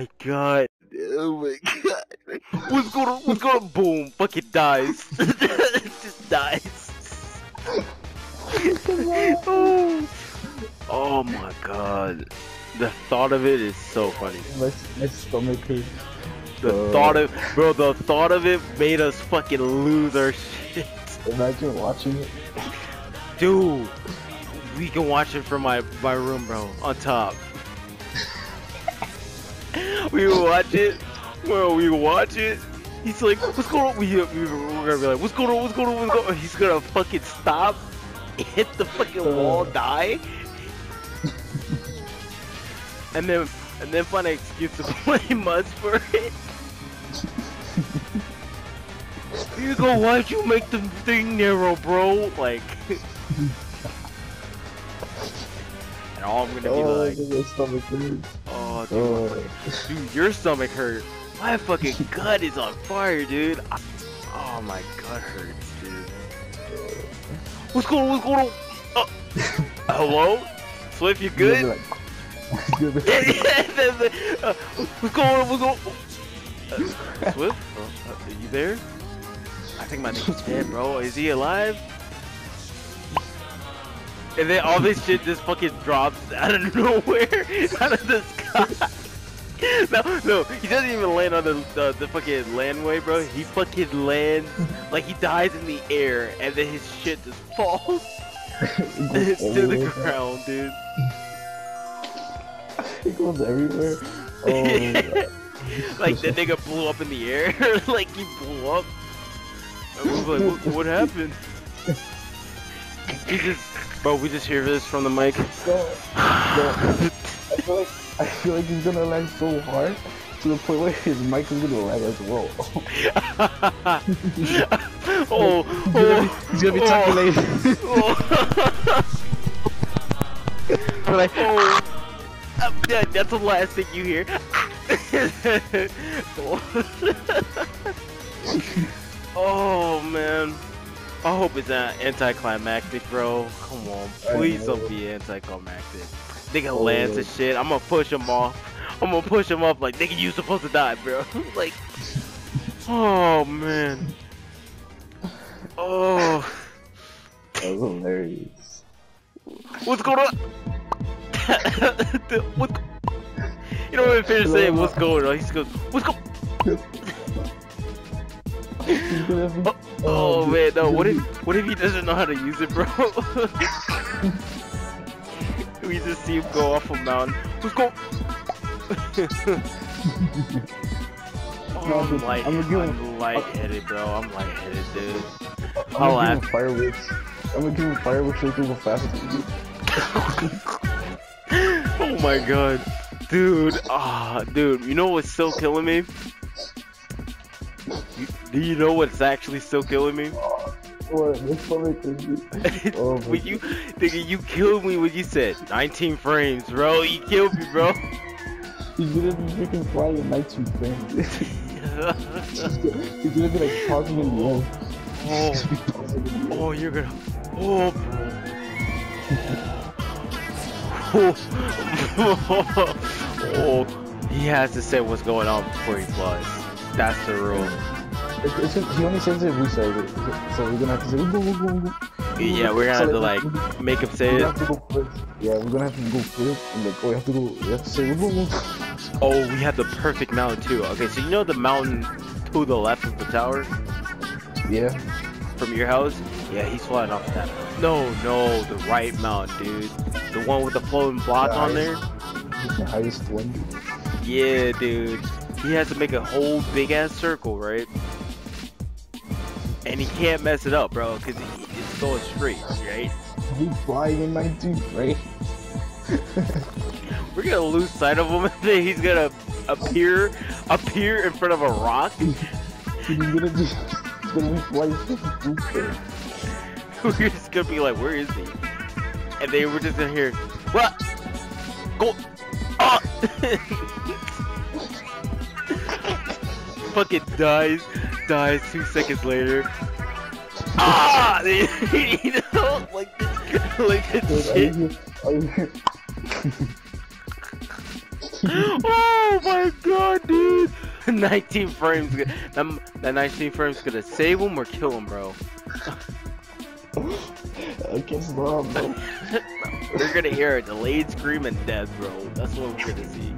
my god. Oh my god. What's going on? What's going on? Boom. Fucking dies. Just dies. oh. oh my god. The thought of it is so funny. My, my stomach hurts. The thought of bro, the thought of it made us fucking lose our shit. Imagine watching it. Dude, we can watch it from my my room, bro, on top. We watch it. Well, we watch it. He's like, what's going on? We, we, we're gonna be like, what's going on? What's going on? What's going on? He's gonna fucking stop, hit the fucking uh. wall, die, and then and then find an excuse to blame us for it. You go, why'd you make the thing narrow, bro? Like, and all I'm gonna be Oh, like, my stomach hurts. oh, dude, Oh. dude, your stomach hurt. My fucking gut is on fire, dude. I- oh, my gut hurts, dude. What's going on? What's going on? Oh. Hello? Swift, you good? like- you're gonna be like, Uh, what's going on? What's going on? Uh, Swift? Uh, are you there? I think my nigga's dead, bro. Is he alive? And then all this shit just fucking drops out of nowhere, out of the sky. No, no, he doesn't even land on the, the the fucking landway, bro. He fucking lands like he dies in the air, and then his shit just falls to the ground, dude. It goes everywhere. Oh, like the nigga blew up in the air, like he blew up. We was like, what, what happened? We just, bro, we just hear this from the mic. So, so, I feel like I feel like he's gonna land so hard to the point where his mic is gonna land as well. oh, oh, He's gonna be oh, talking like, oh, like oh. Uh, yeah, that's the last thing you hear. oh man. I hope it's not anticlimactic, bro. Come on, please don't be anticlimactic. Nigga Oh. lands and shit. I'm gonna push him off. I'm gonna push him off like nigga, you supposed to die, bro. like, oh man. Oh, that was hilarious. what's going on? what? You don't even finish saying what's going on. He just goes, what's going? He's Oh man, no. What if what if he doesn't know how to use it, bro? we just see him go off a mountain. Who's going? oh, I'm, light, I'm gonna I'm lightheaded, bro. I'm lightheaded, dude. I'm gonna give him fireworks. I'm gonna give him fireworks so he can go faster. oh my god, dude. Ah, dude. You know what's still killing me? You- Do you know what's actually still killing me? Oh when you, nigga, you killed me when you said 19 frames, bro. You killed me, bro. He's gonna be freaking flying night two frames. He's gonna he's gonna be like talking in air. oh, He's gonna be tossing in the air. oh, you're gonna, oh, bro. Oh, oh, he has to say what's going on before he flies. That's the rule. It's, it's, he only says it if we say it. So we're gonna have to say, "Woo, woo, woo, woo." Yeah, we're gonna have to like make him say it. go. Yeah, we're gonna have to go first, and like, oh, we have to go. We have to say. Oh, we have the perfect mountain too. Okay, so you know the mountain to the left of the tower Yeah. from your house? Yeah, he's flying off that. No, no, the right mountain, dude. The one with the floating block on there. The highest one. Yeah, dude. He has to make a whole big ass circle, right? And he can't mess it up, bro, because he, it's going straight, right? He's flying in 19, right? We're gonna lose sight of him, and then he's gonna appear, appear in front of a rock. He's gonna be, he's gonna be flying so stupid. we're just gonna be like, where is he? And then we're just gonna hear, what? Go! Ah! Fucking dies, dies two seconds later. Ah! you know, like this, like this Dude, shit. are you, are you, Oh my god! dude! 19 frames. That, that 19 frames gonna save him or kill him, bro. I can't bro. We're gonna hear a delayed scream and death, bro. That's what we're gonna see.